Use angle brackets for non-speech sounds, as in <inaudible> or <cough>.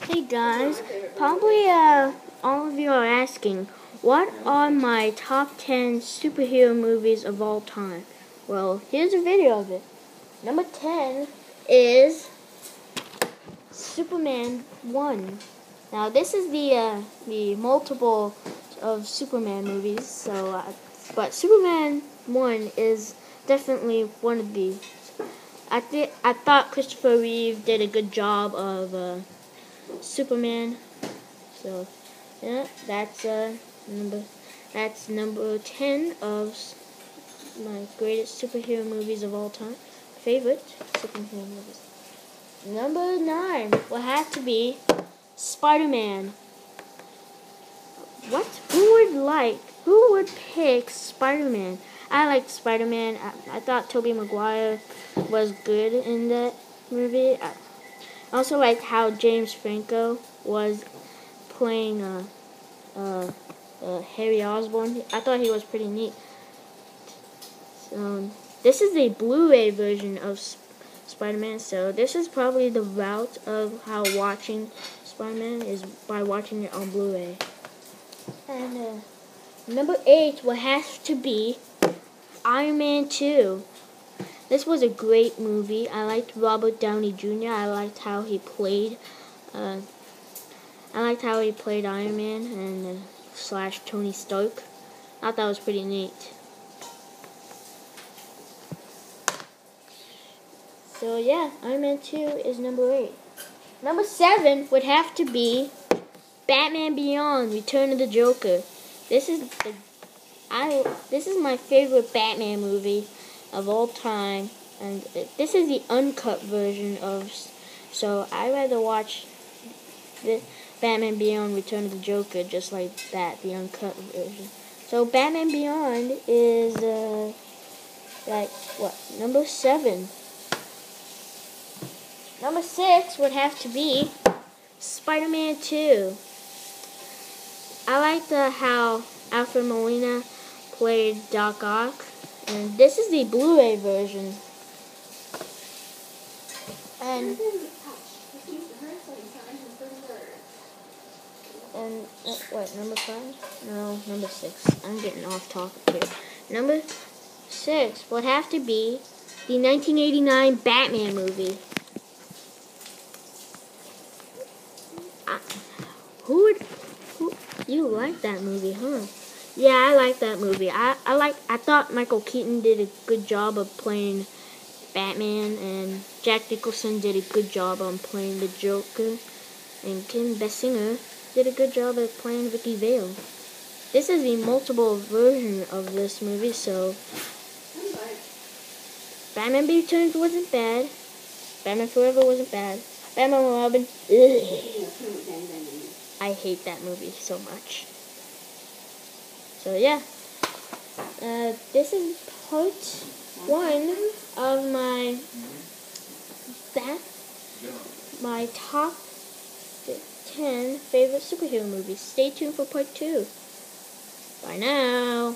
Hey guys, probably uh, all of you are asking, what are my top 10 superhero movies of all time? Well, here's a video of it. Number 10 is Superman 1. Now this is the uh, the multiple of Superman movies, so uh, but Superman 1 is definitely one of these. I, th- I thought Christopher Reeve did a good job of uh, Superman. So, yeah, that's uh, number that's number ten of my greatest superhero movies of all time. Favorite superhero movies. Number nine will have to be Spider-Man. What? Who would like? Who would pick Spider-Man? I liked Spider-Man. I, I thought Tobey Maguire was good in that movie. I, I also like how James Franco was playing uh, uh, uh, Harry Osborn. I thought he was pretty neat. So, this is a Blu-ray version of Spider-Man, so this is probably the route of how watching Spider-Man is by watching it on Blu-ray. And uh, number eight will have to be Iron Man 2. This was a great movie. I liked Robert Downey Jr. I liked how he played. Uh, I liked how he played Iron Man and uh, slash Tony Stark. I thought that was pretty neat. So yeah, Iron Man 2 is number 8. Number 7 would have to be Batman Beyond: Return of the Joker. This is the I this is my favorite Batman movie of all time, and this is the uncut version of. So I rather watch the Batman Beyond: Return of the Joker just like that, the uncut version. So Batman Beyond is uh, like what number seven. Number six would have to be Spider-Man 2. I like the how Alfred Molina played Doc Ock and this is the Blu-ray version. And and uh, what number five? No, number six. I'm getting off topic here. Number six would have to be the 1989 Batman movie. Uh, who would who you like that movie, huh? Yeah, I like that movie. I, I like I thought Michael Keaton did a good job of playing Batman and Jack Nicholson did a good job on playing the Joker and Kim Basinger did a good job of playing Vicki Vale. This is the multiple version of this movie, so Batman Returns wasn't bad. Batman Forever wasn't bad. Batman Robin. Ugh. <laughs> I hate that movie so much. So yeah, uh, this is part one of my that my top ten favorite superhero movies. Stay tuned for part two. Bye now.